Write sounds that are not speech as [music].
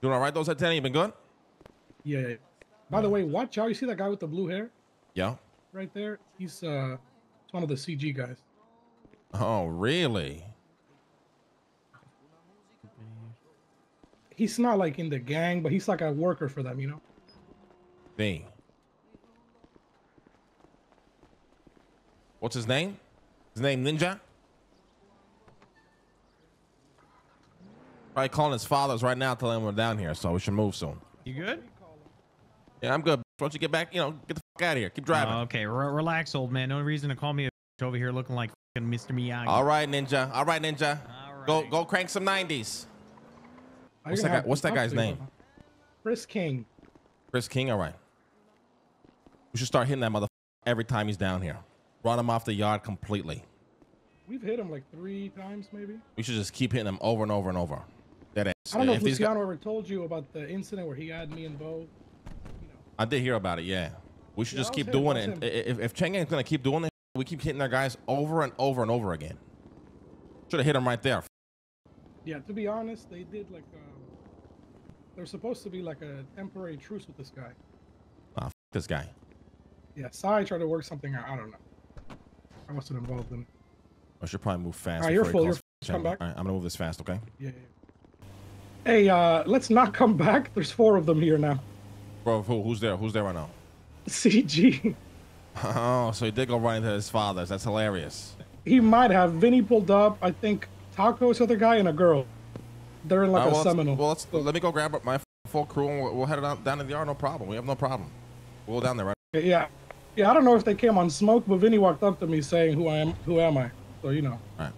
Doing all right, those at 10? You been good? Yeah. By the way, watch out. You see that guy with the blue hair Yeah. right there? He's uh, it's one of the CG guys. Oh, really? He's not like in the gang, but he's like a worker for them, you know. Me. What's his name? His name Ninja? Probably calling his fathers right now, telling him we're down here, so we should move soon. You good? Yeah, I'm good. Why don't you get back? You know, get the fuck out of here. Keep driving. Oh, okay, re- relax, old man. No reason to call me a over here looking like Mr. Miyagi. All right, Ninja. All right, Ninja. All Go, go, crank some 90s. What's that guy- what's that guy's name? Chris King. Chris King. All right. We should start hitting that motherfucker every time he's down here. Run him off the yard completely. We've hit him like three times, maybe. We should just keep hitting him over and over and over. That ass. I don't know if, guys- Luciano ever told you about the incident where he had me and Bo. I did hear about it. Yeah, we should Yeah, just keep him, doing it. If if Chang is gonna keep doing it, we keep hitting their guys over and over and over again. Should have hit him right there. Yeah, to be honest, they did like um, there's supposed to be like a temporary truce with this guy. Ah, f- this guy. Yeah, Sai tried to work something out. I don't know. I wasn't involved in. I should probably move fast. Alright, you're before he full, you're- Chang. come back. All right, I'm gonna move this fast. Okay. Yeah. yeah. Hey, uh, let's not come back. There's four of them here now. Bro, who, who's there? Who's there right now? CG. [laughs] Oh, so he did go right into his father's. That's hilarious. He might have. Vinny pulled up. I think Taco's other guy and a girl. They're in like All right, a well, let's- Seminole. well, let's, let me go grab up my full crew and we'll, we'll head out, down to the yard. No problem. We have no problem. We'll go down there, right? yeah. Yeah, I don't know if they came on smoke, but Vinny walked up to me saying, "Who I am? Who am I?" So you know. All right.